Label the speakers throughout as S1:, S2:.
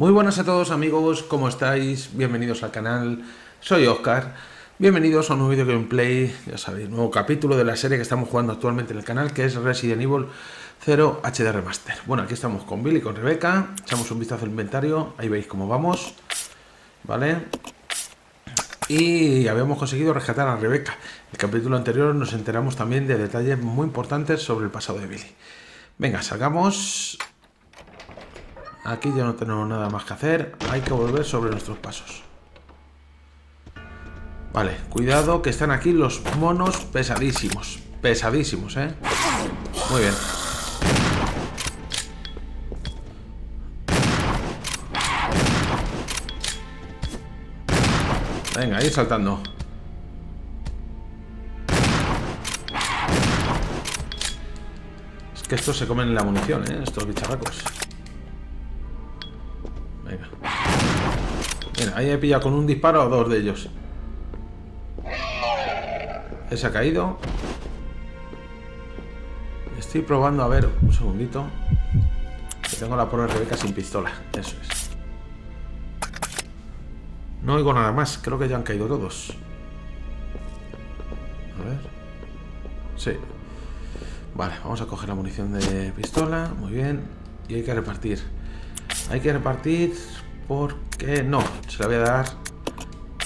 S1: Muy buenas a todos amigos, ¿cómo estáis? Bienvenidos al canal, soy Oscar. Bienvenidos a un nuevo video gameplay, ya sabéis, nuevo capítulo de la serie que estamos jugando actualmente en el canal, que es Resident Evil 0 HD Remaster. Bueno, aquí estamos con Billy y con Rebeca, echamos un vistazo al inventario, ahí veis cómo vamos, ¿vale? Y habíamos conseguido rescatar a Rebeca. En el capítulo anterior nos enteramos también de detalles muy importantes sobre el pasado de Billy. Venga, salgamos Aquí ya no tenemos nada más que hacer. Hay que volver sobre nuestros pasos. Vale, cuidado que están aquí los monos pesadísimos. Pesadísimos, ¿eh? Muy bien. Venga, ahí saltando. Es que estos se comen la munición, ¿eh? Estos bicharracos. Ahí he pillado con un disparo a dos de ellos. Ese ha caído. Estoy probando a ver, un segundito. Tengo la prueba Rebeca sin pistola. Eso es. No oigo nada más. Creo que ya han caído todos. A ver. Sí. Vale, vamos a coger la munición de pistola. Muy bien. Y hay que repartir. Hay que repartir porque no, se la voy a dar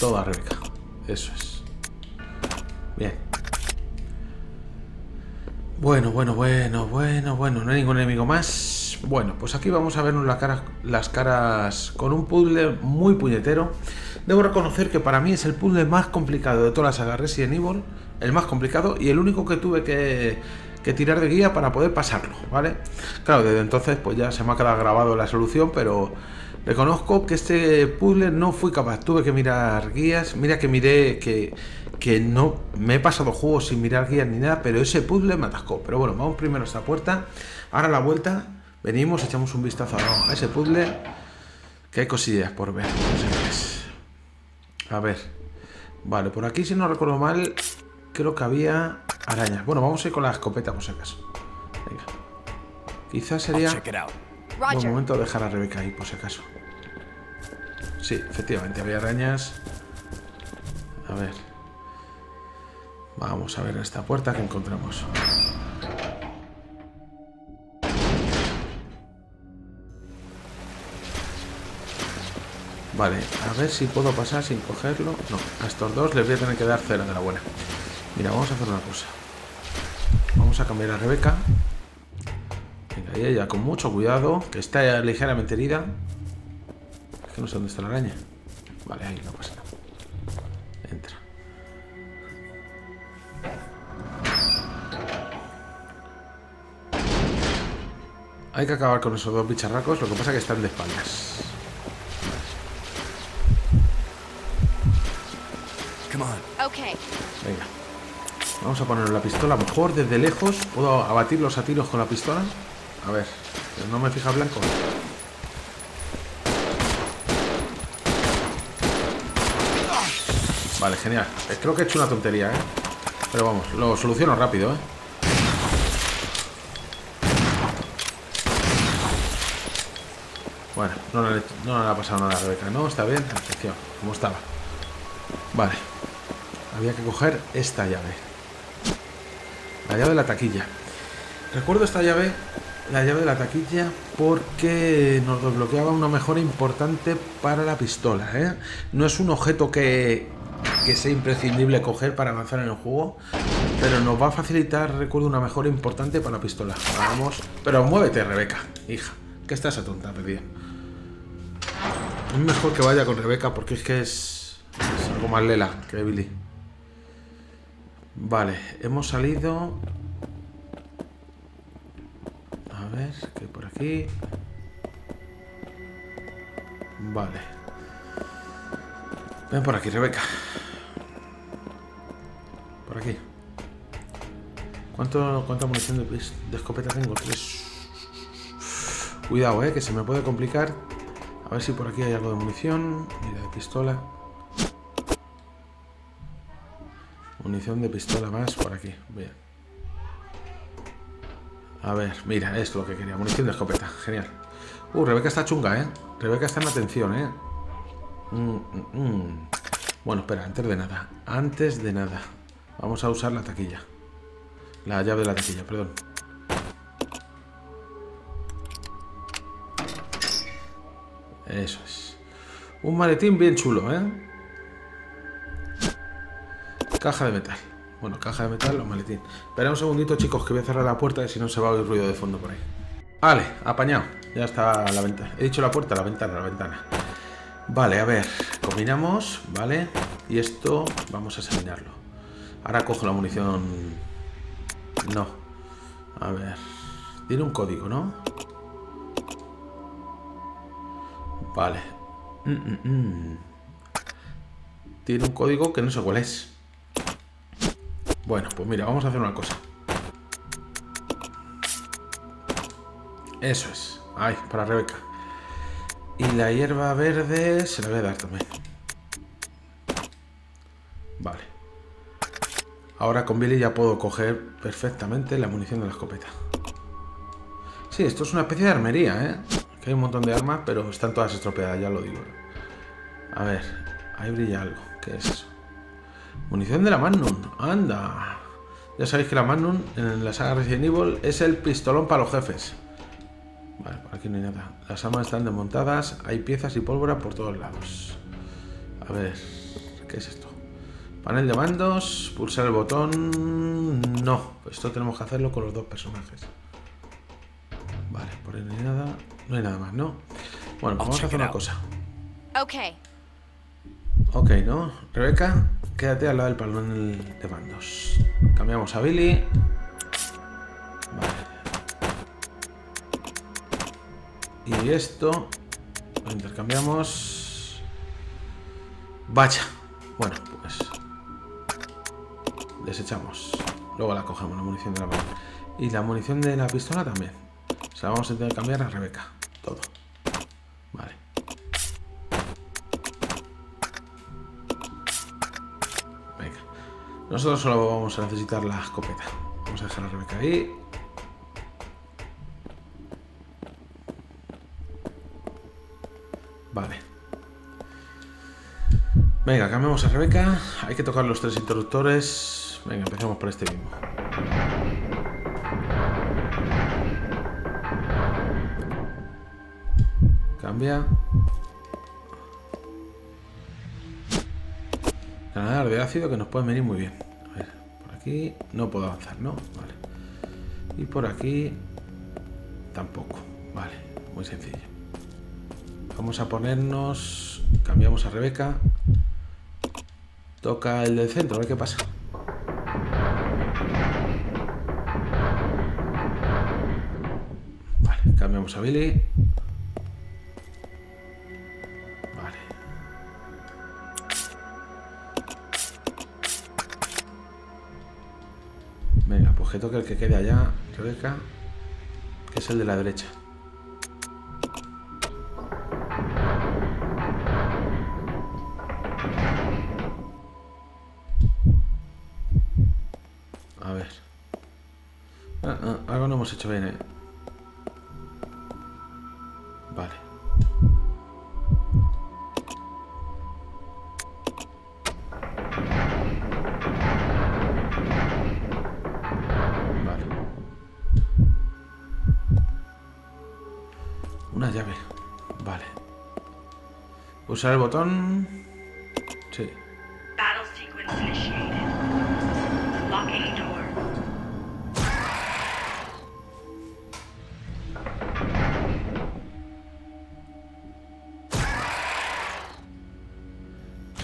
S1: toda a Rebeca. Eso es. Bien. Bueno, bueno, bueno, bueno, bueno. No hay ningún enemigo más. Bueno, pues aquí vamos a vernos las caras con un puzzle muy puñetero. Debo reconocer que para mí es el puzzle más complicado de todas las saga Resident Evil. El más complicado y el único que tuve que, que tirar de guía para poder pasarlo, ¿vale? Claro, desde entonces pues ya se me ha quedado grabado la solución, pero Reconozco que este puzzle no fui capaz, tuve que mirar guías, mira que miré que, que no me he pasado juegos sin mirar guías ni nada, pero ese puzzle me atascó. Pero bueno, vamos primero a esta puerta, ahora la vuelta, venimos, echamos un vistazo a, ese puzzle, que hay cosillas por ver. A ver, vale, por aquí si no recuerdo mal, creo que había arañas. Bueno, vamos a ir con la escopeta por si acaso. Venga. Quizás sería buen momento de dejar a Rebeca ahí por si acaso. Sí, efectivamente, había arañas. A ver. Vamos a ver esta puerta que encontramos. Vale, a ver si puedo pasar sin cogerlo. No, a estos dos les voy a tener que dar cero de la buena. Mira, vamos a hacer una cosa. Vamos a cambiar a Rebeca. Venga, y ella con mucho cuidado, que está ligeramente herida que no sé dónde está la araña. Vale, ahí no pasa nada. Entra. Hay que acabar con esos dos bicharracos, lo que pasa es que están de espaldas. Venga. Vamos a poner la pistola. mejor desde lejos puedo abatirlos a tiros con la pistola. A ver, no me fija blanco. Vale, genial. Creo que he hecho una tontería, ¿eh? Pero vamos, lo soluciono rápido, ¿eh? Bueno, no le, ha pasado nada a Rebeca, ¿no? Está bien, atención, como estaba. Vale. Había que coger esta llave. La llave de la taquilla. Recuerdo esta llave, la llave de la taquilla, porque nos desbloqueaba una mejora importante para la pistola, ¿eh? No es un objeto que que sea imprescindible coger para avanzar en el juego, pero nos va a facilitar, recuerdo, una mejora importante para la pistola. Vamos, pero muévete, Rebeca, hija, que estás a tonta, perdida. Es mejor que vaya con Rebeca porque es que es, es algo más lela que Billy. Vale, hemos salido... A ver, que por aquí... Vale. Ven por aquí, Rebeca. Por aquí. ¿Cuánto, ¿Cuánta munición de, escopeta tengo? Tres. Cuidado, eh, que se me puede complicar. A ver si por aquí hay algo de munición. Mira, de pistola. Munición de pistola más por aquí. Bien. A ver, mira, esto es lo que quería. Munición de escopeta. Genial. Uh, Rebeca está chunga, ¿eh? Rebeca está en atención, ¿eh? Mm, mm, mm. Bueno, espera, antes de nada. Antes de nada. Vamos a usar la taquilla. La llave de la taquilla, perdón. Eso es. Un maletín bien chulo, ¿eh? Caja de metal. Bueno, caja de metal o maletín. Espera un segundito, chicos, que voy a cerrar la puerta y si no se va a oír ruido de fondo por ahí. Vale, apañado. Ya está la ventana. He dicho la puerta, la ventana, la ventana. Vale, a ver. Combinamos, ¿vale? Y esto vamos a examinarlo. Ahora cojo la munición... No. A ver. Tiene un código, ¿no? Vale. Mm, mm, mm. Tiene un código que no sé cuál es. Bueno, pues mira, vamos a hacer una cosa. Eso es. Ay, para Rebeca. Y la hierba verde se la voy a dar también. Vale. Ahora con Billy ya puedo coger perfectamente la munición de la escopeta. Sí, esto es una especie de armería, ¿eh? Que hay un montón de armas, pero están todas estropeadas, ya lo digo. A ver, ahí brilla algo. ¿Qué es eso? Munición de la Magnum. Anda. Ya sabéis que la Magnum en la saga Resident Evil es el pistolón para los jefes. Vale, por aquí no hay nada. Las armas están desmontadas. Hay piezas y pólvora por todos lados. A ver, ¿qué es esto? Panel de mandos, pulsar el botón... No, esto tenemos que hacerlo con los dos personajes. Vale, por ahí no hay nada. No hay nada más, ¿no? Bueno, pues vamos a hacer una cosa.
S2: Ok.
S1: Ok, ¿no? Rebeca, quédate al lado del panel de mandos. Cambiamos a Billy. Vale. Y esto lo intercambiamos. Vaya. Bueno, pues desechamos. Luego la cogemos, la munición de la mano. Y la munición de la pistola también. Se la vamos a intercambiar a Rebeca. Todo. Nosotros solo vamos a necesitar la escopeta. Vamos a dejar a Rebeca ahí. Vale. Venga, cambiamos a Rebeca. Hay que tocar los tres interruptores. Venga, empecemos por este mismo. Cambia. Granada de ácido que nos puede venir muy bien. No puedo avanzar, ¿no? Vale. Y por aquí tampoco. Vale, muy sencillo. Vamos a ponernos... Cambiamos a Rebeca. Toca el del centro, a ver qué pasa. Vale, cambiamos a Billy. Toque el que quede allá, Rebeca, que es el de la derecha. A ver. Ah, ah, algo no hemos hecho bien, ¿eh? Usar el botón. Sí.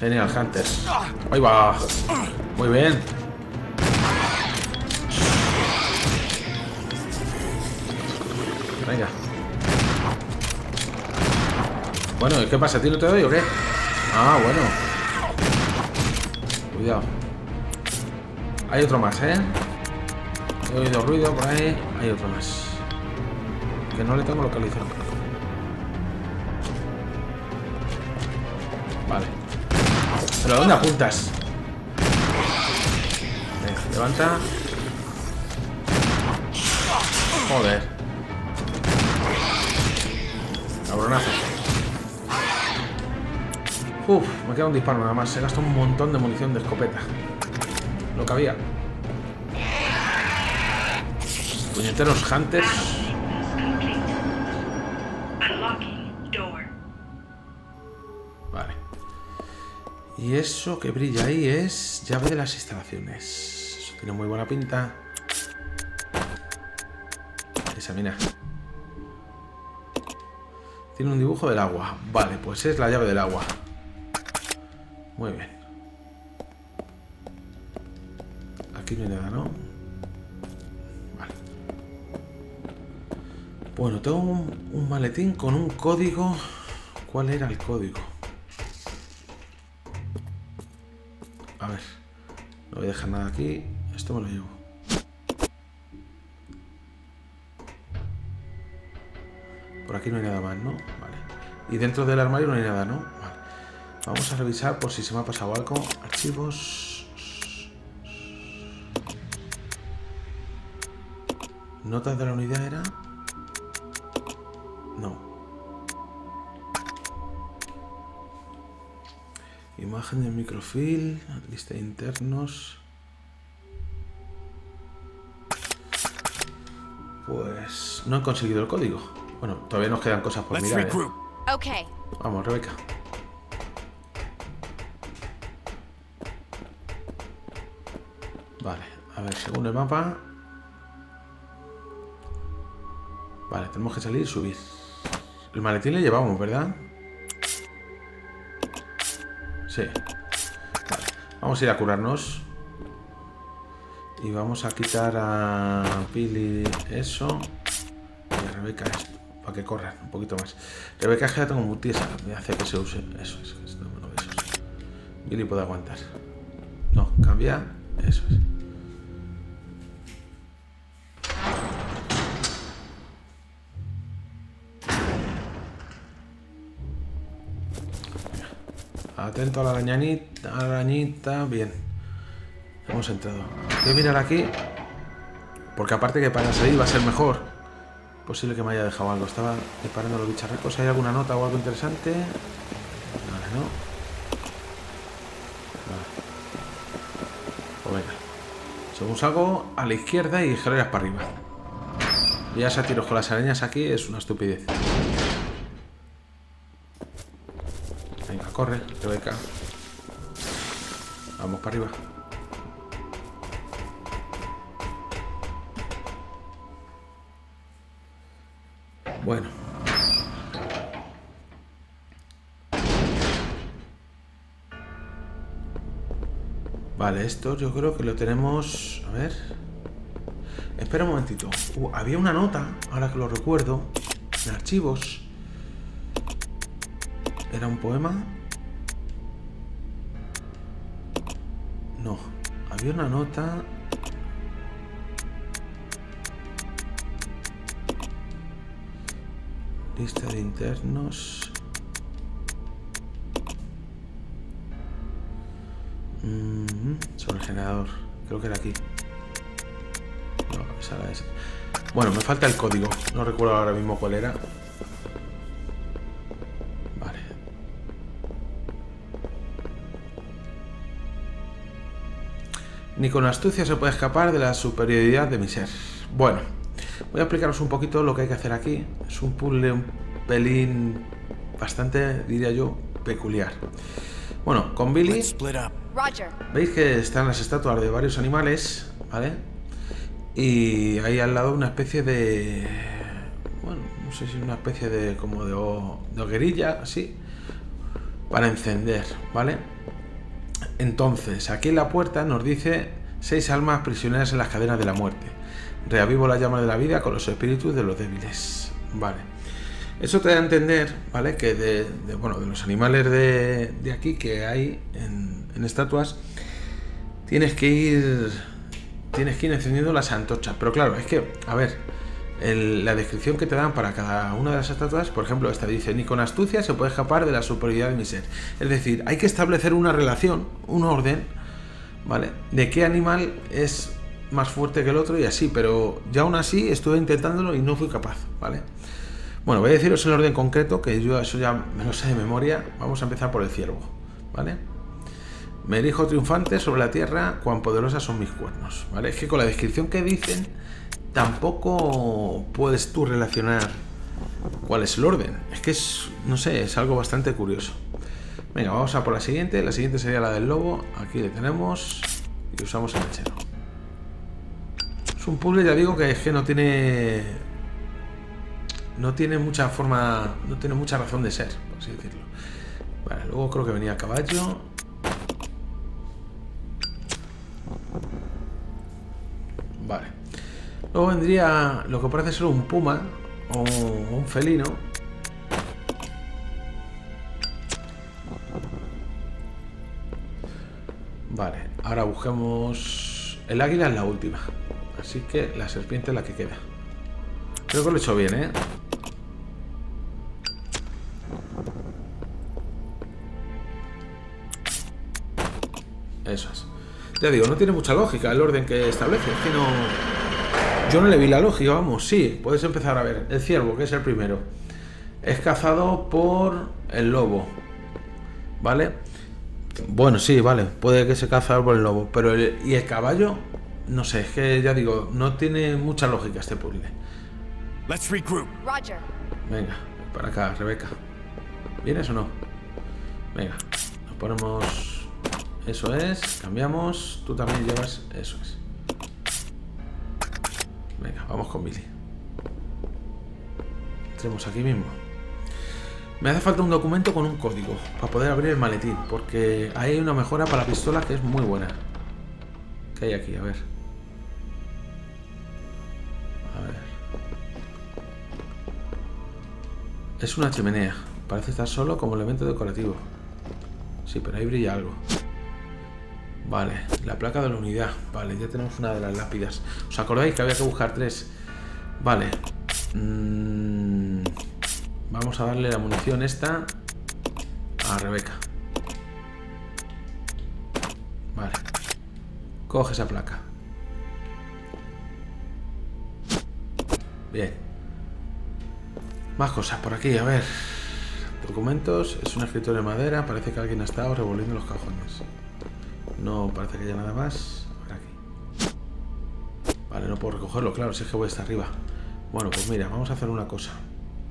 S1: Genial, Hunter. Ahí va. Muy bien. Venga. Bueno, ¿y qué pasa? ¿A ti no te doy o qué? Ah, bueno. Cuidado. Hay otro más, ¿eh? He oído ruido por ahí. Hay otro más. Que no le tengo localizado. Vale. ¿Pero dónde apuntas? Venga, levanta. Joder. Uf, me queda un disparo nada más. Se gasta un montón de munición de escopeta. Lo que había. Puñeteros Hunters. Vale. Y eso que brilla ahí es llave de las instalaciones. Eso tiene muy buena pinta. Examina. Tiene un dibujo del agua. Vale, pues es la llave del agua. Muy bien. Aquí no hay nada, ¿no? Vale. Bueno, tengo un, un maletín con un código. ¿Cuál era el código? A ver. No voy a dejar nada aquí. Esto me lo llevo. Por aquí no hay nada más, ¿no? Vale. Y dentro del armario no hay nada, ¿no? Vamos a revisar por si se me ha pasado algo. Archivos. Notas de la unidad era. No. Imagen de microfilm, lista de internos. Pues no he conseguido el código. Bueno, todavía nos quedan cosas por
S2: Let's
S1: mirar. ¿eh? Vamos, Rebeca. Vale, a ver, según el mapa. Vale, tenemos que salir y subir. El maletín le llevamos, ¿verdad? Sí. Vale, vamos a ir a curarnos. Y vamos a quitar a Pili eso. Y a Rebeca esto. Para que corran un poquito más. Rebeca es que la tengo muy tiesa. Me hace que se use. Eso es. que es uno de esos. Billy puede aguantar. No, cambia. Eso es. Atento a la arañanita, arañita. Bien. Hemos entrado. Voy a mirar aquí. Porque aparte que para salir va a ser mejor. Posible que me haya dejado algo. Estaba preparando los bicharracos. ¿Hay alguna nota o algo interesante? Vale, no. Pues venga. Según salgo, a la izquierda y escaleras para arriba. Ya a tiros con las arañas aquí es una estupidez. Venga, corre, Rebeca. Vamos para arriba. Bueno. Vale, esto yo creo que lo tenemos... A ver... Espera un momentito. Uh, había una nota, ahora que lo recuerdo, en archivos. ¿Era un poema? Había una nota... Lista de internos. Mm, sobre el generador. Creo que era aquí. No, esa era. Bueno, me falta el código. No recuerdo ahora mismo cuál era. Ni con astucia se puede escapar de la superioridad de mi ser. Bueno, voy a explicaros un poquito lo que hay que hacer aquí. Es un puzzle un pelín bastante, diría yo, peculiar. Bueno, con Billy
S2: Let's split up.
S3: Roger.
S1: veis que están las estatuas de varios animales, ¿vale? Y hay al lado una especie de... Bueno, no sé si una especie de... como de, de hoguerilla, así. Para encender, ¿vale? Entonces, aquí en la puerta nos dice seis almas prisioneras en las cadenas de la muerte. Reavivo la llama de la vida con los espíritus de los débiles. Vale. Eso te da a entender, ¿vale? Que de, bueno, de los animales de, de aquí que hay en, en estatuas, tienes que ir. Tienes que ir encendiendo las antorchas. Pero claro, es que, a ver, la descripción que te dan para cada una de las estatuas, por ejemplo, esta dice: Ni con astucia se puede escapar de la superioridad de mi ser. Es decir, hay que establecer una relación, un orden, ¿vale? De qué animal es más fuerte que el otro y así, pero ya aún así estuve intentándolo y no fui capaz, ¿vale? Bueno, voy a deciros el orden concreto, que yo eso ya me lo sé de memoria. Vamos a empezar por el ciervo, ¿vale? Me erijo triunfante sobre la tierra, cuán poderosas son mis cuernos, ¿vale? Es que con la descripción que dicen, tampoco puedes tú relacionar cuál es el orden. Es que es, no sé, es algo bastante curioso. Venga, vamos a por la siguiente. La siguiente sería la del lobo. Aquí le tenemos y usamos el mechero. Es un puzzle, ya digo, que es que no tiene... No tiene mucha forma... No tiene mucha razón de ser, por así decirlo. Vale, luego creo que venía a caballo. Vale. Luego vendría lo que parece ser un puma o un felino. Vale, ahora busquemos... El águila es la última. Así que la serpiente es la que queda. Creo que lo he hecho bien, ¿eh? Eso es. Ya digo, no tiene mucha lógica el orden que establece. Es que no... Yo no le vi la lógica, vamos. Sí, puedes empezar a ver. El ciervo, que es el primero. Es cazado por el lobo. ¿Vale? Bueno, sí, vale. Puede que se caza por el lobo. Pero el- ¿y el caballo? No sé, es que ya digo, no tiene mucha lógica este puzzle.
S2: Let's regroup.
S3: Roger.
S1: Venga, para acá, Rebeca. ¿Vienes o no? Venga, nos ponemos... Eso es, cambiamos. Tú también llevas... Eso es. Vamos con Billy. Entremos aquí mismo. Me hace falta un documento con un código para poder abrir el maletín, porque hay una mejora para la pistola que es muy buena. ¿Qué hay aquí? A ver. A ver. Es una chimenea. Parece estar solo como elemento decorativo. Sí, pero ahí brilla algo. Vale, la placa de la unidad. Vale, ya tenemos una de las lápidas. ¿Os acordáis que había que buscar tres? Vale. Mm, Vamos a darle la munición esta a Rebeca. Vale. Coge esa placa. Bien. Más cosas por aquí, a ver. Documentos, es un escritorio de madera, parece que alguien ha estado revolviendo los cajones. No parece que haya nada más. Aquí. Vale, no puedo recogerlo, claro, si es que voy hasta arriba. Bueno, pues mira, vamos a hacer una cosa.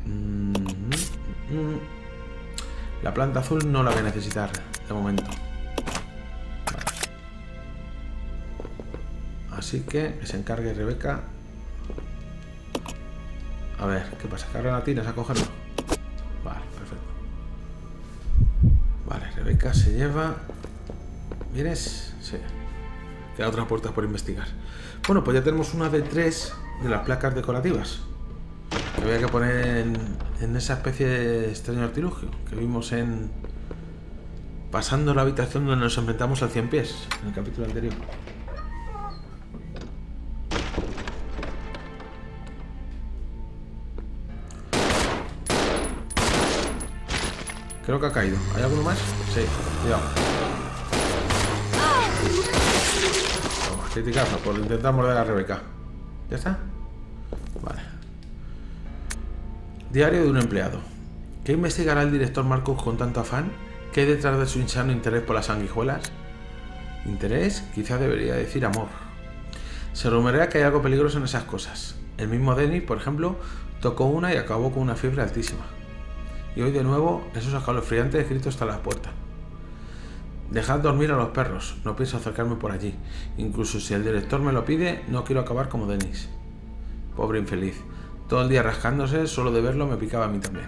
S1: Mm, mm. La planta azul no la voy a necesitar de momento. Así que que se encargue Rebeca. A ver, ¿qué pasa? ¿Que ahora la tiras a cogerlo? Vale, perfecto. Vale, Rebeca se lleva... ¿Vienes? Sí. Queda otra puerta por investigar. Bueno, pues ya tenemos una de tres de las placas decorativas. Que había que poner en, en esa especie de extraño artilugio que vimos en... Pasando la habitación donde nos enfrentamos al 100 pies, en el capítulo anterior. Creo que ha caído. ¿Hay alguno más? Sí, cuidado. Criticazo por intentar morder a Rebeca. ¿Ya está? Vale. Diario de un empleado. ¿Qué investigará el director Marcos con tanto afán? ¿Qué hay detrás de su insano interés por las sanguijuelas? ¿Interés? Quizá debería decir amor. Se rumorea que hay algo peligroso en esas cosas. El mismo Denis, por ejemplo, tocó una y acabó con una fiebre altísima. Y hoy de nuevo, esos escalofriantes gritos están a la puerta. Dejad dormir a los perros, no pienso acercarme por allí. Incluso si el director me lo pide, no quiero acabar como Denis. Pobre infeliz. Todo el día rascándose, solo de verlo me picaba a mí también.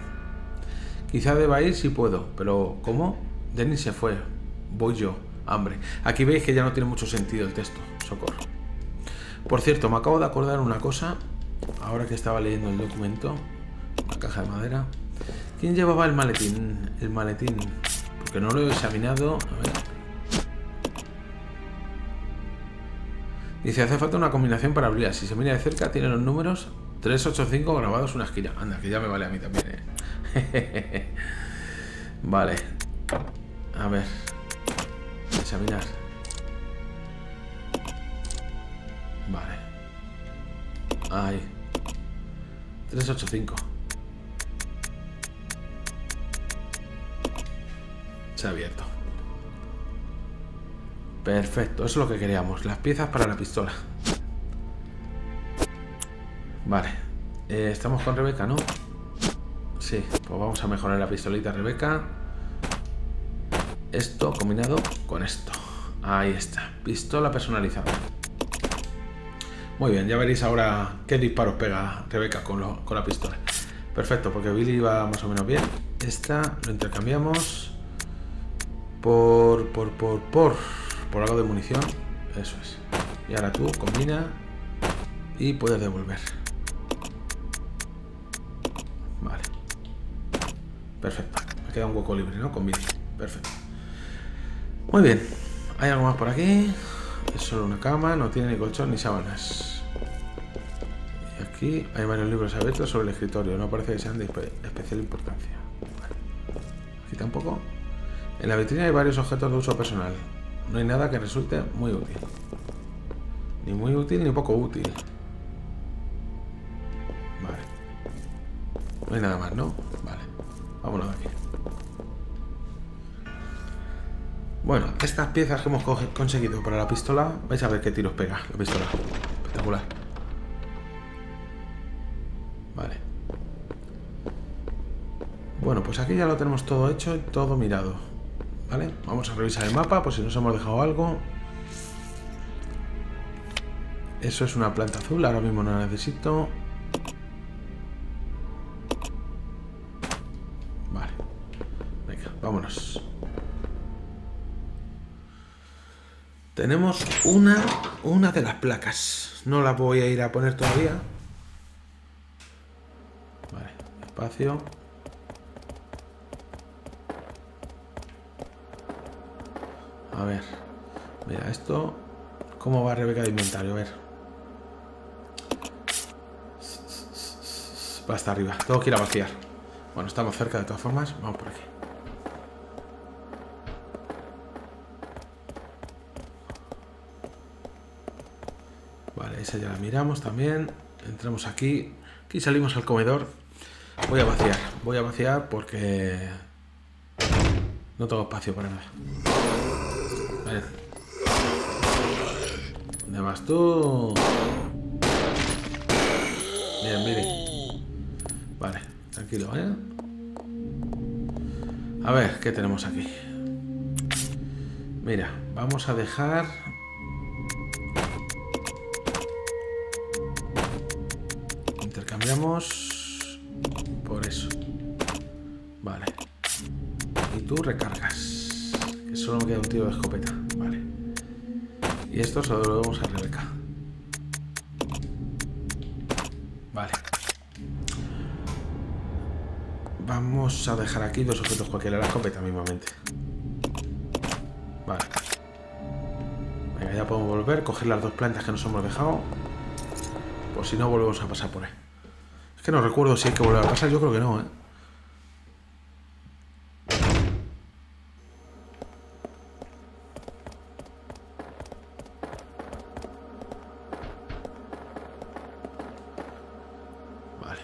S1: Quizá deba ir si puedo, pero ¿cómo? Denis se fue. Voy yo. Hambre. Aquí veis que ya no tiene mucho sentido el texto. Socorro. Por cierto, me acabo de acordar una cosa. Ahora que estaba leyendo el documento. La caja de madera. ¿Quién llevaba el maletín? El maletín. Porque no lo he examinado. A ver. Dice, hace falta una combinación para abrirla. Si se mira de cerca, tiene los números 385 grabados una esquina. Anda, que ya me vale a mí también, ¿eh? vale. A ver. Examinar. Vale. Ahí. 385. Abierto. Perfecto, eso es lo que queríamos. Las piezas para la pistola. Vale. Eh, estamos con Rebeca, ¿no? Sí, pues vamos a mejorar la pistolita Rebeca. Esto combinado con esto. Ahí está. Pistola personalizada. Muy bien, ya veréis ahora qué disparos pega Rebeca con, con la pistola. Perfecto, porque Billy va más o menos bien. Esta lo intercambiamos por, por, por, por, por algo de munición. Eso es. Y ahora tú combina y puedes devolver. Vale. Perfecto. Me queda un hueco libre, ¿no? Con Billy. Perfecto. Muy bien. ¿Hay algo más por aquí? Es solo una cama, no tiene ni colchón ni sábanas. Y aquí hay varios libros abiertos sobre el escritorio. No parece que sean de espe- especial importancia. Aquí tampoco. En la vitrina hay varios objetos de uso personal. No hay nada que resulte muy útil. Ni muy útil ni poco útil. Vale. No hay nada más, ¿no? Vale. Vámonos de aquí. Bueno, estas piezas que hemos conseguido para la pistola, vais a ver qué tiros pega la pistola. Espectacular. Vale. Bueno, pues aquí ya lo tenemos todo hecho y todo mirado. ¿Vale? Vamos a revisar el mapa por si nos hemos dejado algo. Eso es una planta azul, ahora mismo no la necesito. Vale. Venga, vámonos. Tenemos una, una de las placas. No la voy a ir a poner todavía. Vale, espacio. Ver. Mira, esto. ¿Cómo va Rebeca de inventario? A ver. Va hasta arriba. Tengo que ir a vaciar. Bueno, estamos cerca de todas formas. Vamos por aquí. Vale, esa ya la miramos también. Entramos aquí. Aquí salimos al comedor. Voy a vaciar. Voy a vaciar porque no tengo espacio para nada. ¿Dónde vas tú? Bien, Billy. Vale, tranquilo, ¿eh? A ver, ¿qué tenemos aquí? Mira, vamos a dejar... Intercambiamos por eso. Vale. Y tú recargas. Que solo me queda un tiro de escopeta. Esto se lo devolvemos a Rebeca. Vale. Vamos a dejar aquí dos objetos cualquiera la escopeta mismamente. Vale. Venga, ya podemos volver, coger las dos plantas que nos hemos dejado. Por si no volvemos a pasar por ahí. Es que no recuerdo si hay que volver a pasar, yo creo que no, ¿eh? Vale.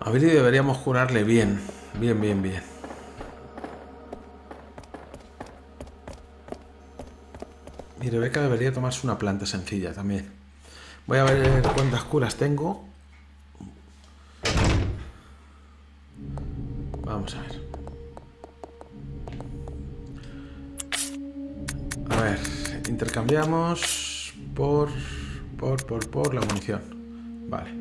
S1: A Deberíamos curarle bien. Bien, bien, bien. Y Rebeca debería tomarse una planta sencilla también. Voy a ver cuántas curas tengo. Vamos a ver. A ver, intercambiamos por, por, por, por la munición. Vale.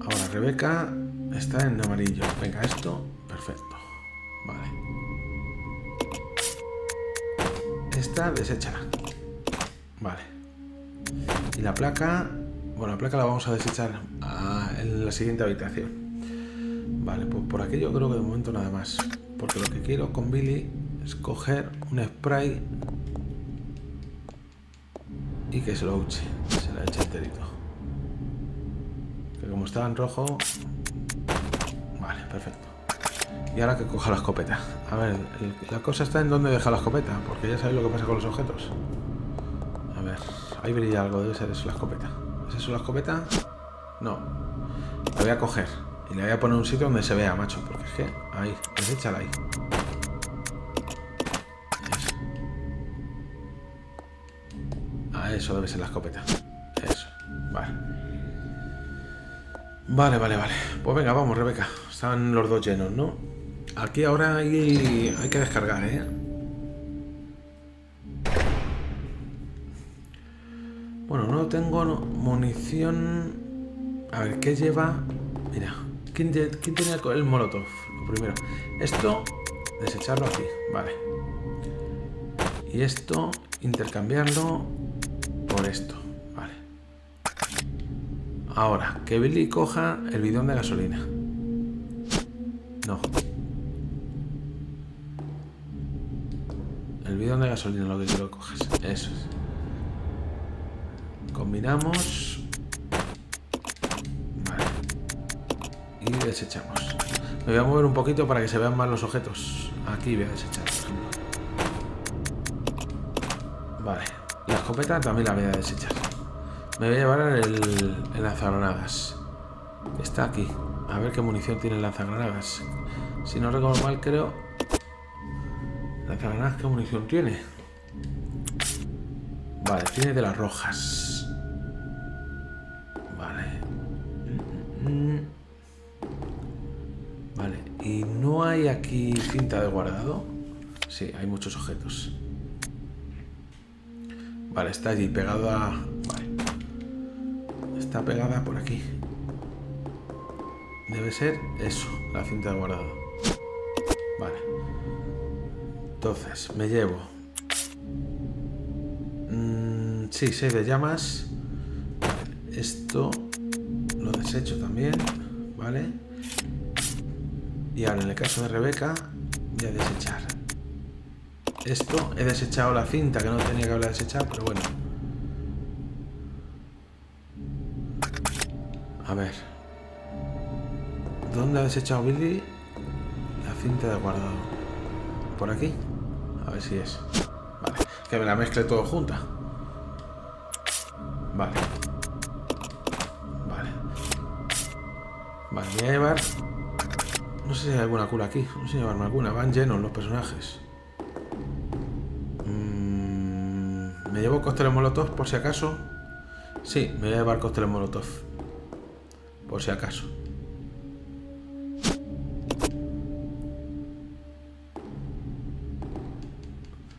S1: Ahora Rebeca está en amarillo. Venga, esto, perfecto. Vale. Esta, deséchala. Vale. Y la placa, bueno, la placa la vamos a desechar ah, en la siguiente habitación. Vale, pues por aquí yo creo que de momento nada más. Porque lo que quiero con Billy es coger un spray y que se lo eche. Se la eche enterito. Como estaba en rojo... Vale, perfecto. Y ahora que coja la escopeta. A ver, la cosa está en dónde deja la escopeta, porque ya sabéis lo que pasa con los objetos. A ver, ahí brilla algo, debe ser eso la escopeta. ¿Es eso la escopeta? No. La voy a coger. Y la voy a poner un sitio donde se vea, macho. Porque es que... Ahí. Deséchala ahí. Eso. Ah, eso debe ser la escopeta. Vale, vale, vale. Pues venga, vamos, Rebeca. Están los dos llenos, ¿no? Aquí ahora hay, hay que descargar, ¿eh? Bueno, no tengo munición. A ver, ¿qué lleva? Mira, ¿quién, te- quién tenía el molotov? Lo primero. Esto, desecharlo aquí, vale. Y esto, intercambiarlo por esto. Ahora, que Billy coja el bidón de gasolina. No. El bidón de gasolina lo que quiero que cojas. Eso es. Combinamos. Vale. Y desechamos. Me voy a mover un poquito para que se vean más los objetos. Aquí voy a desechar. Vale. La escopeta también la voy a desechar. Me voy a llevar el, el lanzagranadas. Está aquí. A ver qué munición tiene el lanzagranadas. Si no recuerdo mal, creo. Lanzagranadas, ¿qué munición tiene? Vale, tiene de las rojas. Vale. Vale, y no hay aquí cinta de guardado. Sí, hay muchos objetos. Vale, está allí pegado a. Está pegada por aquí. Debe ser eso, la cinta de guardado. Vale. Entonces, me llevo. Mm, sí, 6 de llamas. Esto lo desecho también. Vale. Y ahora, en el caso de Rebeca, voy a desechar. Esto, he desechado la cinta que no tenía que haber desechado, pero bueno. Ver. ¿Dónde ha desechado Billy la cinta de guardado? ¿Por aquí? A ver si es. Vale. Que me la mezcle todo junta. Vale. Vale. Vale, voy a llevar... No sé si hay alguna cura aquí. No sé llevarme alguna. Van llenos los personajes. Mm, ¿Me llevo cócteles molotov por si acaso? Sí, me voy a llevar cócteles molotov. Por si acaso.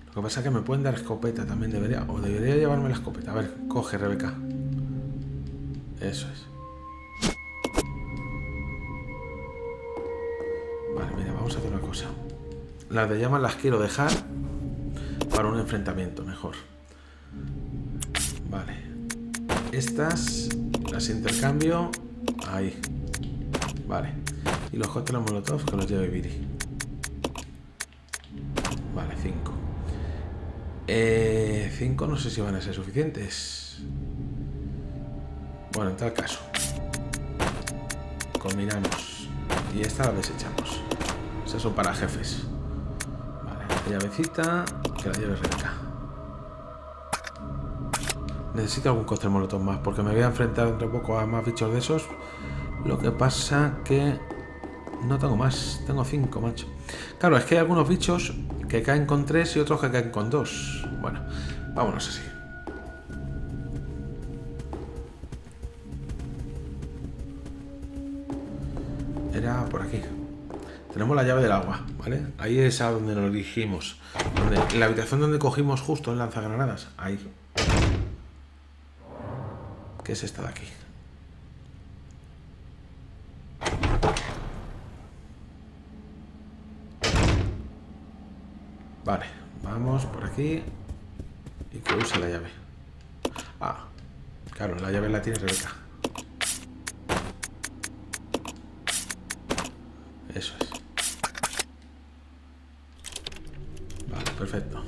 S1: Lo que pasa es que me pueden dar escopeta también debería. O debería llevarme la escopeta. A ver, coge Rebeca. Eso es. Vale, mira, vamos a hacer una cosa. Las de llamas las quiero dejar para un enfrentamiento mejor. Vale. Estas las intercambio ahí. Vale. Y los cócteles molotov que los lleve Viri. Vale, 5. 5 no sé si van a ser suficientes. Bueno, en tal caso. Combinamos. Y esta la desechamos. Esas son para jefes. Vale, la llavecita que la lleve Rebeca. Necesito algún cóctel molotov más porque me voy a enfrentar dentro de poco a más bichos de esos. Lo que pasa que no tengo más, tengo cinco, macho. Claro, es que hay algunos bichos que caen con tres y otros que caen con dos. Bueno, vámonos así. Era por aquí. Tenemos la llave del agua, ¿vale? Ahí es a donde nos dirigimos. En la habitación donde cogimos justo el lanzagranadas. Ahí. ¿Qué es esta de aquí? Vale, vamos por aquí y que use la llave. Ah, claro, la llave la tiene Rebeca. Eso es. Vale, perfecto.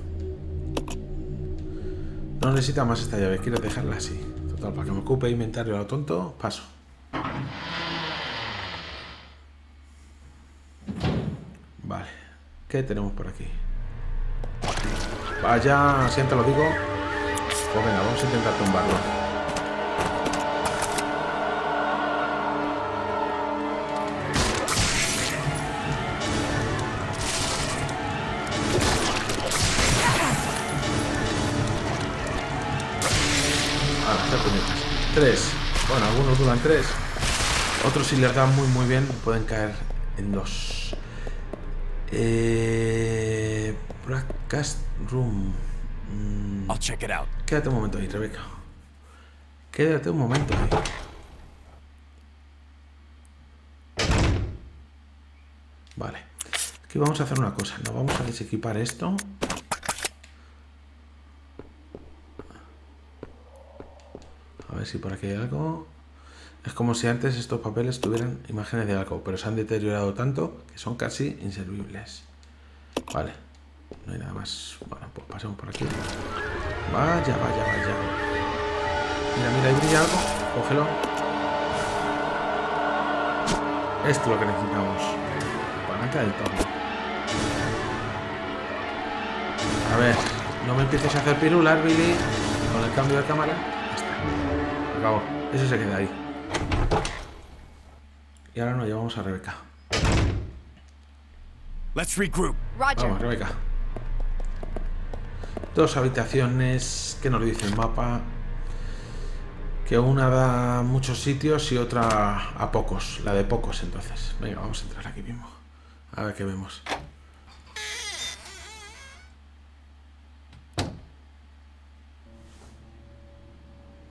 S1: No necesita más esta llave, quiero dejarla así. Total, para que me ocupe inventario a lo tonto, paso. Vale, ¿qué tenemos por aquí? Vaya, siento lo digo. Pues venga, vamos a intentar tumbarlo. Ah, tres. Bueno, algunos duran tres. Otros si les dan muy muy bien pueden caer en dos. Eh broadcast room. Mm,
S2: I'll check it out.
S1: Quédate un momento ahí, Rebeca. Quédate un momento ahí. Vale. Aquí vamos a hacer una cosa. Nos vamos a desequipar esto. A ver si por aquí hay algo. Es como si antes estos papeles tuvieran imágenes de algo, pero se han deteriorado tanto que son casi inservibles. Vale. No hay nada más. Bueno, pues pasemos por aquí. Vaya, vaya, vaya. Mira, mira, ahí brilla algo. Cógelo. Esto es lo que necesitamos. Palanca del torno. A ver, no me empieces a hacer pirular, Billy. Con el cambio de cámara. Ya está. Acabó. Eso se queda ahí. Y ahora nos llevamos a Rebeca.
S2: Let's regroup.
S3: Roger.
S1: Vamos, Rebeca. Dos habitaciones. ¿Qué nos dice el mapa? Que una da muchos sitios y otra a pocos. La de pocos, entonces. Venga, vamos a entrar aquí mismo. A ver qué vemos.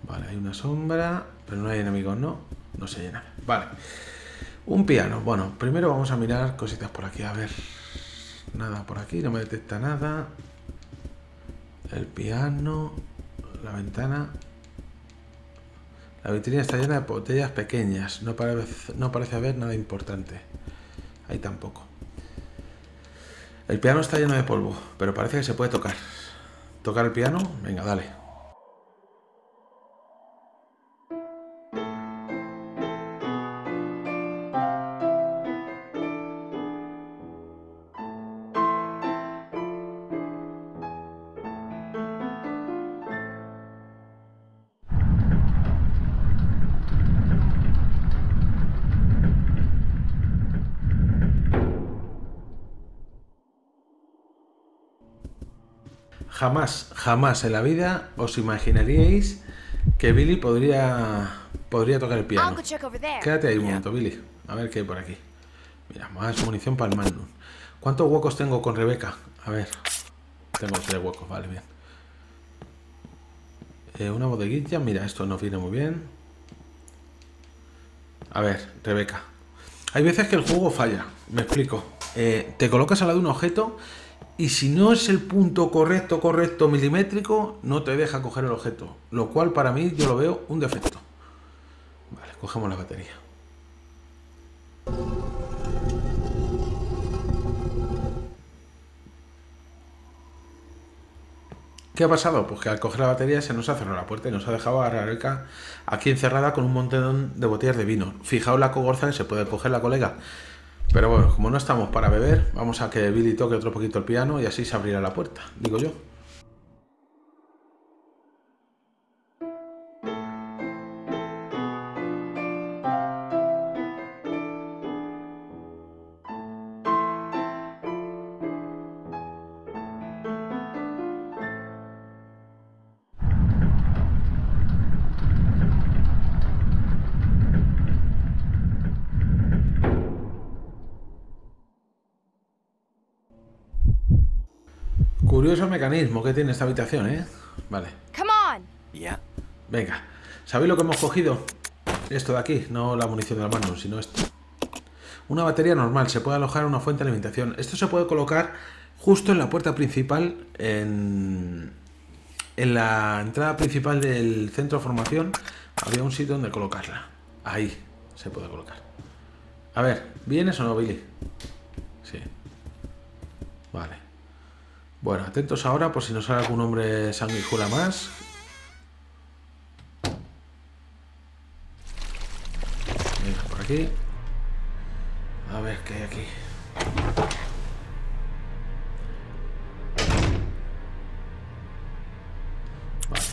S1: Vale, hay una sombra, pero no hay enemigos, ¿no? No se llena. Vale. Un piano. Bueno, primero vamos a mirar cositas por aquí. A ver. Nada por aquí, no me detecta nada. El piano. La ventana. La vitrina está llena de botellas pequeñas. No parece, haber nada importante. Ahí tampoco. El piano está lleno de polvo, pero parece que se puede tocar. ¿Tocar el piano? Venga, dale. Jamás, jamás en la vida os imaginaríais que Billy podría, podría tocar el piano. Quédate ahí un momento, Billy. A ver qué hay por aquí. Mira, más munición para el Magnum. ¿Cuántos huecos tengo con Rebeca? A ver. Tengo tres huecos, vale, bien. Eh, una bodeguilla. Mira, esto nos viene muy bien. A ver, Rebeca. Hay veces que el juego falla. Me explico. Eh, te colocas al lado de un objeto y si no es el punto correcto, correcto, milimétrico, no te deja coger el objeto. Lo cual para mí yo lo veo un defecto. Vale, cogemos la batería. ¿Qué ha pasado? Pues que al coger la batería se nos ha cerrado la puerta y nos ha dejado a Rebeca aquí encerrada con un montón de botellas de vino. Fijaos la cogorza que se puede coger la colega. Pero bueno, como no estamos para beber, vamos a que Billy toque otro poquito el piano y así se abrirá la puerta, digo yo. Mecanismo que tiene esta habitación, ¿eh? Vale.
S3: Come on.
S1: Venga, ¿sabéis lo que hemos cogido? Esto de aquí, no la munición de la mano, sino esto. Una batería normal, se puede alojar en una fuente de alimentación. Esto se puede colocar justo en la puerta principal, en, en la entrada principal del centro de formación. Había un sitio donde colocarla. Ahí se puede colocar. A ver, ¿vienes o no, Billy? Sí. Vale. Bueno, atentos ahora por si nos sale algún hombre sanguijula más. Venga, por aquí. A ver qué hay aquí. Vale.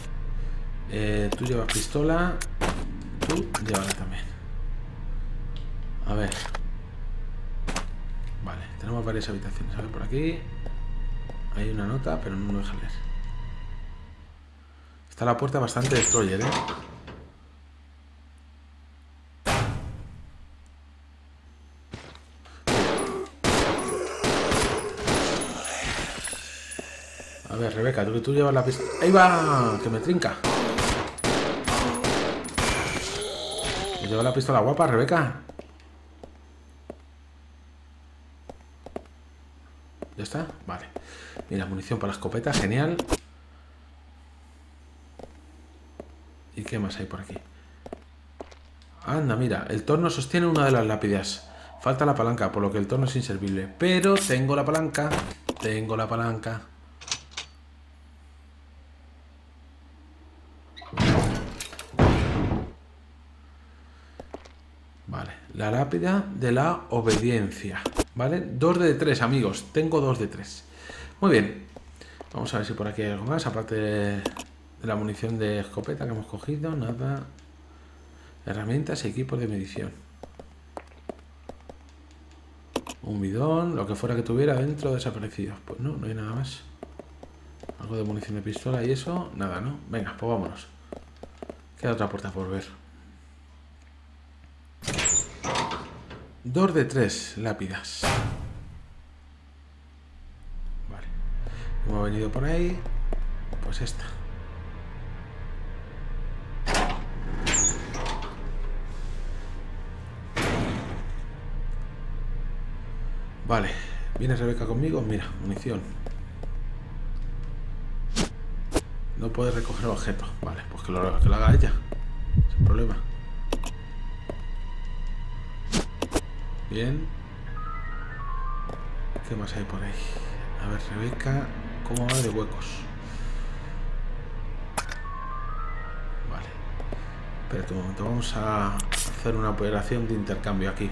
S1: Eh, tú llevas pistola. Tú llévala también. A ver. Vale, tenemos varias habitaciones. A ver por aquí. Hay una nota, pero no lo deja leer. Está la puerta bastante destroyer, ¿eh? A ver, Rebeca, tú que tú llevas la pistola. ¡Ahí va! ¡Que me trinca! ¿Me lleva la pistola guapa, Rebeca? ¿Ya está? Vale. Mira, munición para escopeta, genial. ¿Y qué más hay por aquí? Anda, mira, el torno sostiene una de las lápidas. Falta la palanca, por lo que el torno es inservible. Pero tengo la palanca. Tengo la palanca. Vale, la lápida de la obediencia. ¿Vale? Dos de tres, amigos. Tengo dos de tres. Muy bien. Vamos a ver si por aquí hay algo más, aparte de la munición de escopeta que hemos cogido. Nada. Herramientas y equipos de medición. Un bidón, lo que fuera que tuviera dentro desaparecido. Pues no, no hay nada más. Algo de munición de pistola y eso, nada, ¿no? Venga, pues vámonos. Queda otra puerta por ver. Dos de tres lápidas. Venido por ahí. Pues esta. Vale. ¿Viene Rebeca conmigo? Mira, munición. No puede recoger objetos. Vale, pues que lo, que lo haga ella. Sin problema. Bien. ¿Qué más hay por ahí? A ver, Rebeca, ¿cómo va de huecos? Vale. Espera un momento, vamos a hacer una operación de intercambio aquí.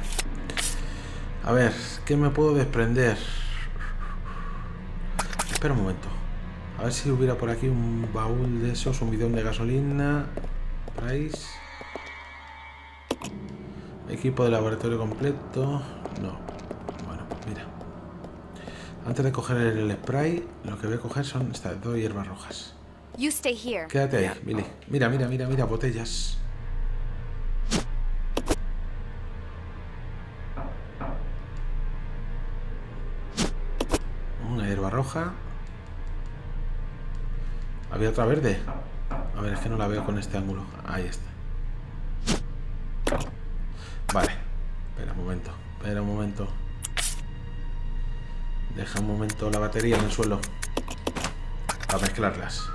S1: A ver, ¿qué me puedo desprender? Espera un momento. A ver si hubiera por aquí un baúl de esos, un bidón de gasolina. Price. Equipo de laboratorio completo. No. Antes de coger el spray, lo que voy a coger son estas dos hierbas rojas.
S3: You stay here.
S1: Quédate ahí, Billy. Mira, mira, mira, mira, botellas. Una hierba roja. Había otra verde. A ver, es que no la veo con este ángulo. Ahí está. Vale. Espera un momento. Espera un momento. Deja un momento la batería en el suelo. Para mezclarlas.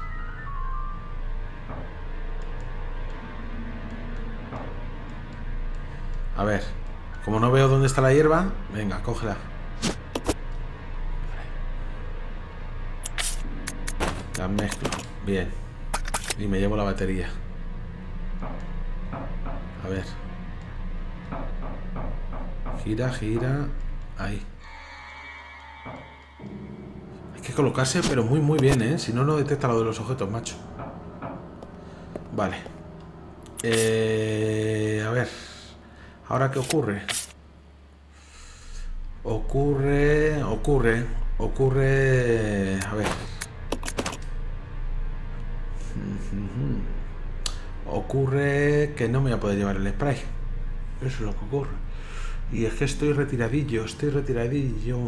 S1: A ver. Como no veo dónde está la hierba, venga, cógela. Las mezclo. Bien. Y me llevo la batería. A ver. Gira, gira. Ahí. Que colocarse, pero muy, muy bien, ¿eh? Si no, no detecta lo de los objetos, macho. Vale. Eh, a ver. ¿Ahora qué ocurre? Ocurre... Ocurre... Ocurre... A ver. Ocurre que no me voy a poder llevar el spray. Eso es lo que ocurre. Y es que estoy retiradillo, estoy retiradillo.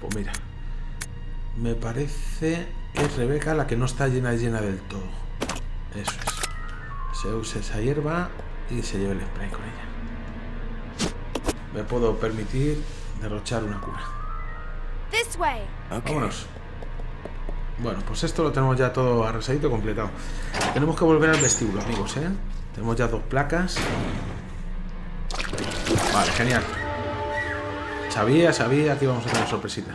S1: Pues mira, me parece que es Rebeca la que no está llena llena del todo. Eso es. Se usa esa hierba y se lleva el spray con ella. Me puedo permitir derrochar una cura.
S3: This way.
S2: Okay.
S1: Vámonos. Bueno, pues esto lo tenemos ya todo arrasadito, completado. Tenemos que volver al vestíbulo, amigos, ¿eh? Tenemos ya dos placas. Vale, genial. Sabía, sabía que íbamos a tener sorpresita.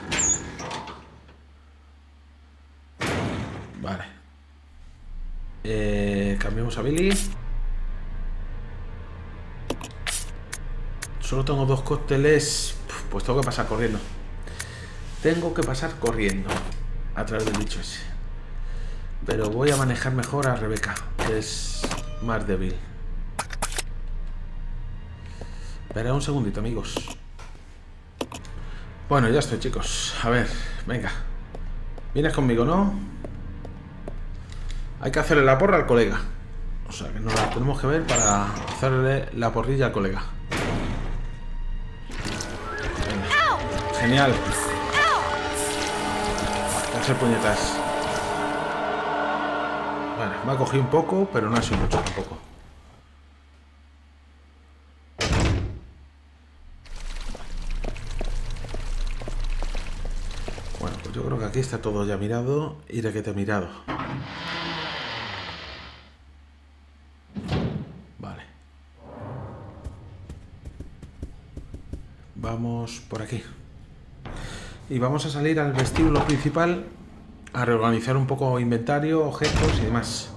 S1: Vale. Eh, cambiamos a Billy. Solo tengo dos cócteles. Pues tengo que pasar corriendo. Tengo que pasar corriendo a través del bicho ese. Pero voy a manejar mejor a Rebeca, que es más débil. Espera un segundito, amigos. Bueno, ya estoy, chicos. A ver, venga. Vienes conmigo, ¿no? Hay que hacerle la porra al colega. O sea, que nos la tenemos que ver para hacerle la porrilla al colega. Genial. Hacer puñetas. Bueno, me ha cogido un poco, pero no ha sido mucho tampoco. Bueno, pues yo creo que aquí está todo ya mirado y de que te he mirado. Vale. Vamos por aquí. Y vamos a salir al vestíbulo principal a reorganizar un poco inventario, objetos y demás.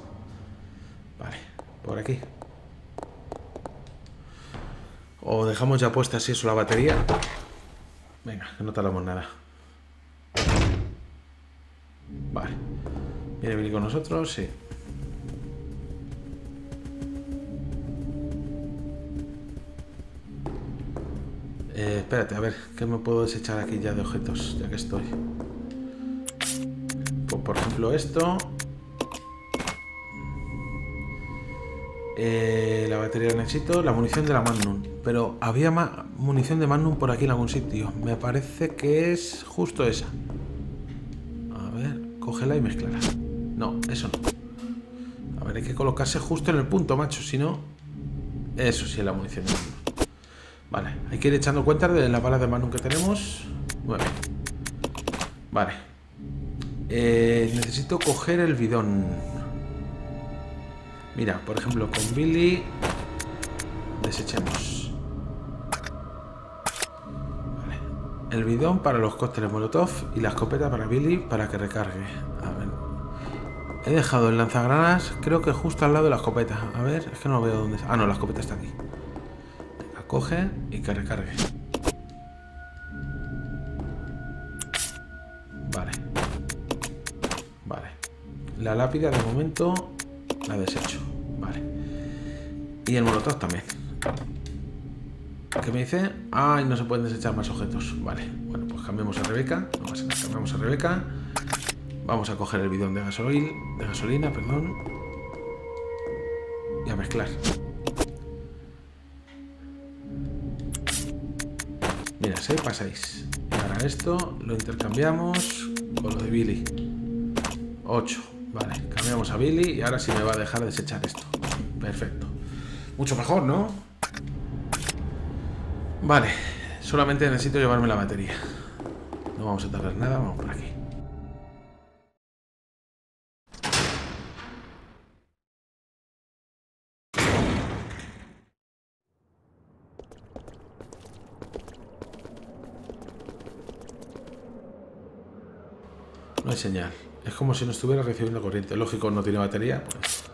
S1: Vale, por aquí. O dejamos ya puesta así eso la batería. Venga, que no tardamos nada. Vale. ¿Viene Billy con nosotros? Sí. Eh, espérate, a ver, ¿qué me puedo desechar aquí ya de objetos? Ya que estoy. Pues, por ejemplo, esto. Eh, la batería necesito, la munición de la Magnum. Pero había munición de Magnum por aquí en algún sitio. Me parece que es justo esa. Y mezclala. No, eso no. A ver, hay que colocarse justo en el punto, macho. Si no, eso sí es la munición. Vale, hay que ir echando cuenta de las balas de Magnum que tenemos. Nueve. Vale. Eh, necesito coger el bidón. Mira, por ejemplo, con Billy desechemos. El bidón para los cócteles Molotov y la escopeta para Billy para que recargue. He dejado el lanzagranas, creo que justo al lado de la escopeta. A ver, es que no veo dónde está. Ah, no, la escopeta está aquí. Venga, coge y que recargue. Vale. Vale. La lápida de momento la desecho. Vale. Y el molotov también. ¿Qué me dice? Ay, no se pueden desechar más objetos. Vale. Bueno, pues cambiamos a Rebeca. No pasa nada, cambiamos a Rebeca. Vamos a coger el bidón de gasolina, de gasolina, perdón. Y a mezclar. Mira, 6 para 6. Ahora esto lo intercambiamos con lo de Billy. 8. Vale, cambiamos a Billy y ahora sí me va a dejar desechar esto. Perfecto. Mucho mejor, ¿no? Vale, solamente necesito llevarme la batería. No vamos a tardar nada, vamos por aquí. No hay señal. Es como si no estuviera recibiendo corriente. Lógico, no tiene batería. Pues...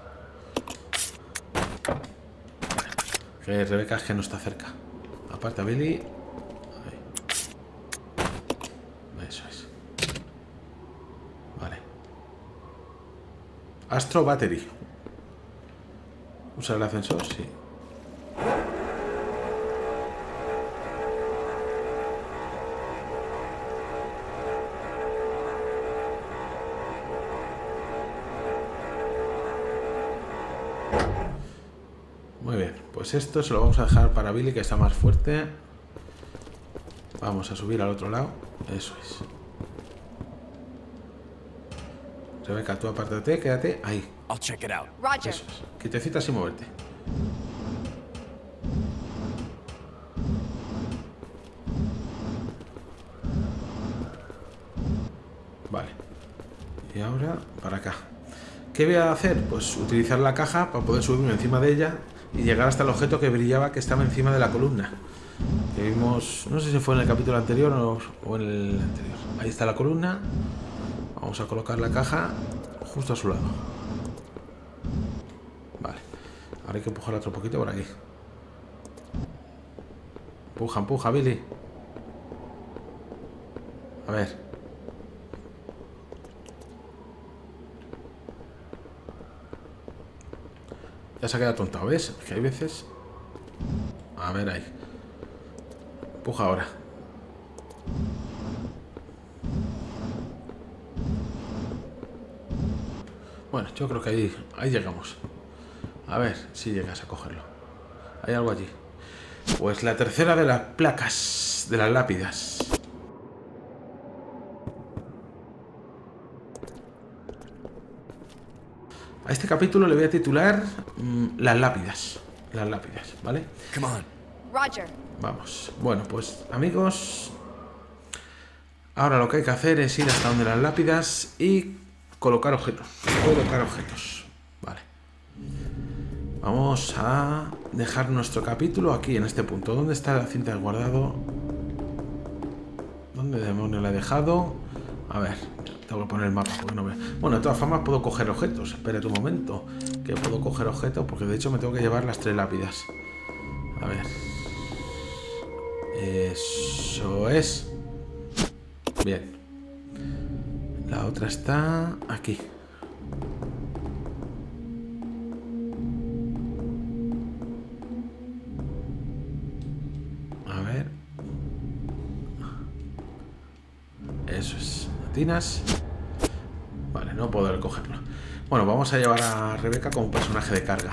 S1: Que Rebeca es que no está cerca. Aparte a Billy. Eso es. Vale. Astro Battery. ¿Usar el ascensor? Sí. Muy bien, pues esto se lo vamos a dejar para Billy que está más fuerte. Vamos a subir al otro lado. Eso es. Rebeca, tú apártate, quédate ahí.
S2: I'll check it out.
S3: Roger.
S1: Eso es. Quietecita sin moverte. Vale. Y ahora para acá. ¿Qué voy a hacer? Pues utilizar la caja para poder subirme encima de ella y llegar hasta el objeto que brillaba que estaba encima de la columna. Que vimos, no sé si fue en el capítulo anterior o, en el anterior. Ahí está la columna. Vamos a colocar la caja justo a su lado. Vale. Ahora hay que empujar otro poquito por aquí. Empuja, empuja, Billy. A ver. Ya se ha quedado tontado, ¿ves? Que hay veces... A ver ahí. Empuja ahora. Bueno, yo creo que ahí, ahí llegamos. A ver si llegas a cogerlo. Hay algo allí. Pues la tercera de las placas de las lápidas. A este capítulo le voy a titular mm, Las lápidas. Las lápidas, ¿vale?
S2: Come on.
S3: Roger.
S1: Vamos. Bueno, pues amigos, ahora lo que hay que hacer es ir hasta donde las lápidas y colocar objetos. Colocar objetos. Vale. Vamos a dejar nuestro capítulo aquí en este punto. ¿Dónde está la cinta de guardado? ¿Dónde demonios la he dejado? A ver, tengo que poner el mapa porque no veo. Bueno, de todas formas puedo coger objetos. Espérate un momento. Que puedo coger objetos porque de hecho me tengo que llevar las tres lápidas. A ver. Eso es. Bien. La otra está aquí. A ver. Eso es. Latinas. No puedo recogerlo. Bueno, vamos a llevar a Rebeca como personaje de carga.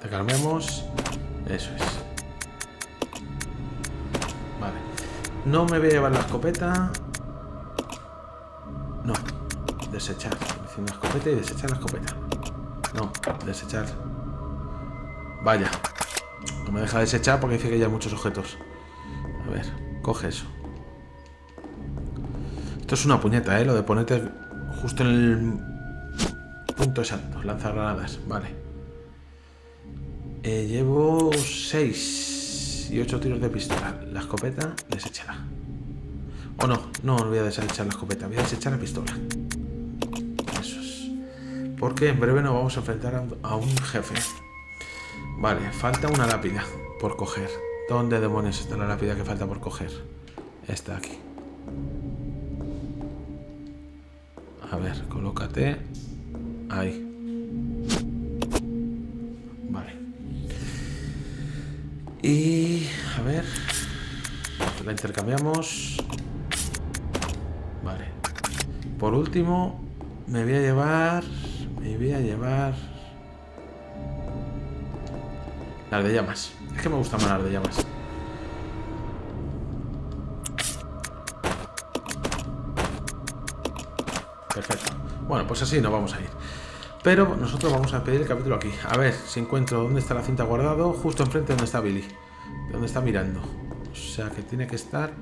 S1: Te calmemos. Eso es. Vale. No me voy a llevar la escopeta. No. Desechar. Diciendo escopeta y desechar la escopeta. No, desechar. Vaya. No me deja desechar porque dice que ya hay muchos objetos. A ver, coge eso. Esto es una puñeta, ¿eh? Lo de ponerte justo en el punto exacto. Lanzar granadas, vale. Eh, llevo 6 y 8 tiros de pistola. La escopeta, deséchala. O no, no voy a desechar la escopeta, voy a desechar la pistola. Eso es. Porque en breve nos vamos a enfrentar a un jefe. Vale, falta una lápida por coger. ¿Dónde demonios está la lápida que falta por coger? Está aquí. A ver, colócate. Ahí. Vale. Y... A ver. La intercambiamos. Vale. Por último, me voy a llevar... Me voy a llevar... Las de llamas. Es que me gustan más las de llamas. Bueno, pues así nos vamos a ir. Pero nosotros vamos a pedir el capítulo aquí. A ver si encuentro dónde está la cinta guardado. Justo enfrente donde está Billy. De donde está mirando. O sea que tiene que estar...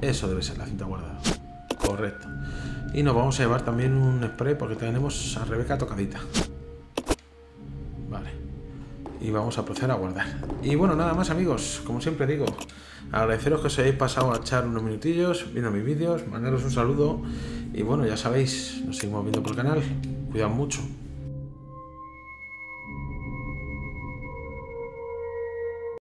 S1: Eso debe ser la cinta guardada. Correcto. Y nos vamos a llevar también un spray porque tenemos a Rebeca tocadita. Vale. Y vamos a proceder a guardar. Y bueno, nada más amigos. Como siempre digo, agradeceros que os hayáis pasado a echar unos minutillos viendo mis vídeos, mandaros un saludo. Y bueno, ya sabéis, nos seguimos viendo por el canal. Cuidado mucho.